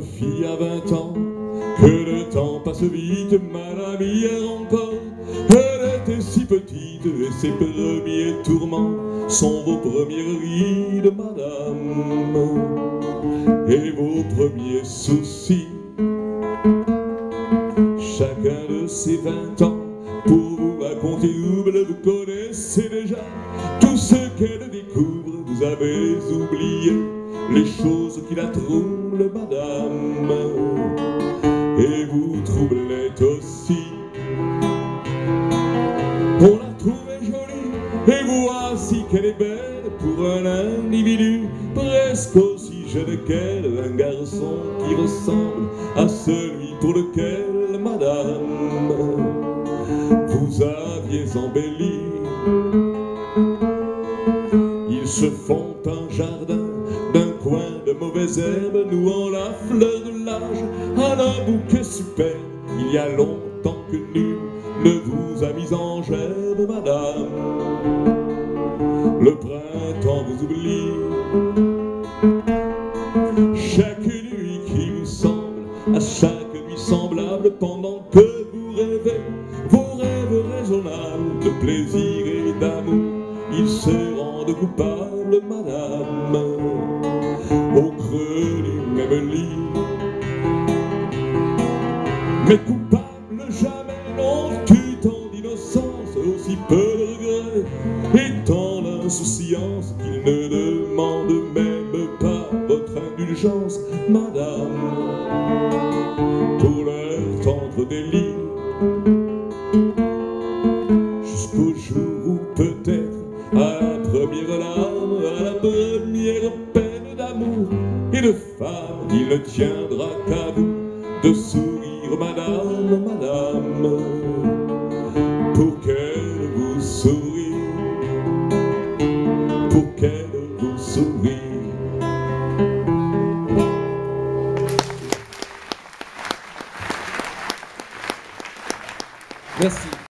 fille a vingt ans, que le temps passe vite, madame, hier encore, elle était si petite, et ses premiers tourments sont vos premières rides, madame, et vos premiers soucis. Chacun de ses vingt ans, pour vous raconter double, vous connaissez déjà tout ce qu'elle découvre, vous avez oublié les choses qui la troublent, madame, et vous troublez aussi. On la trouvait jolie, et voici qu'elle est belle pour un individu presque aussi jeune qu'elle, un garçon qui ressemble à celui pour lequel, madame, vous aviez embelli. Ils se font un jardin de mauvaises herbes nouant la fleur de l'âge à un bouquet superbe il y a longtemps que nul ne vous a mis en gerbe, madame. Le printemps vous oublie. Chaque nuit qui vous semble, à chaque nuit semblable, pendant que vous rêvez, vos rêves raisonnables de plaisir et d'amour, ils se rendent coupables, madame au creux du même lit. Mais coupable jamais non tu tant d'innocence, aussi peu de regret, et tant d'insouciance qu'il ne demande même pas votre indulgence, madame, pour leur tendre délit. Jusqu'au jour où peut-être, première larme, à la première peine, d'amour et de femme, il ne tiendra qu'à vous de sourire, madame, madame, pour qu'elle vous sourie, pour qu'elle vous sourie. Merci.